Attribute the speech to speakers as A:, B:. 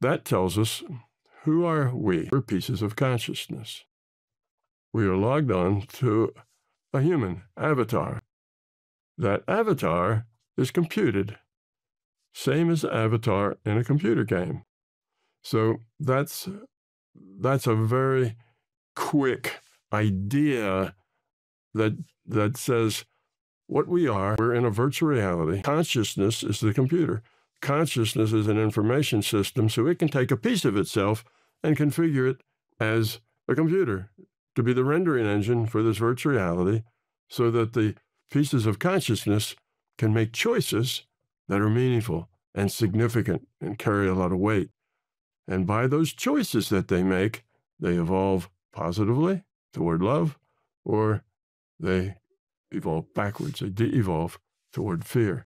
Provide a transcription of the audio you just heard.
A: that tells us who are we? We're pieces of consciousness. We are logged on to a human avatar. That avatar is computed, same as the avatar in a computer game. So that's that's a very quick idea that that says what we are, we're in a virtual reality. Consciousness is the computer. Consciousness is an information system, so it can take a piece of itself and configure it as a computer to be the rendering engine for this virtual reality so that the pieces of consciousness can make choices that are meaningful and significant and carry a lot of weight. And by those choices that they make, they evolve positively toward love or they evolve backwards, they de evolve toward fear.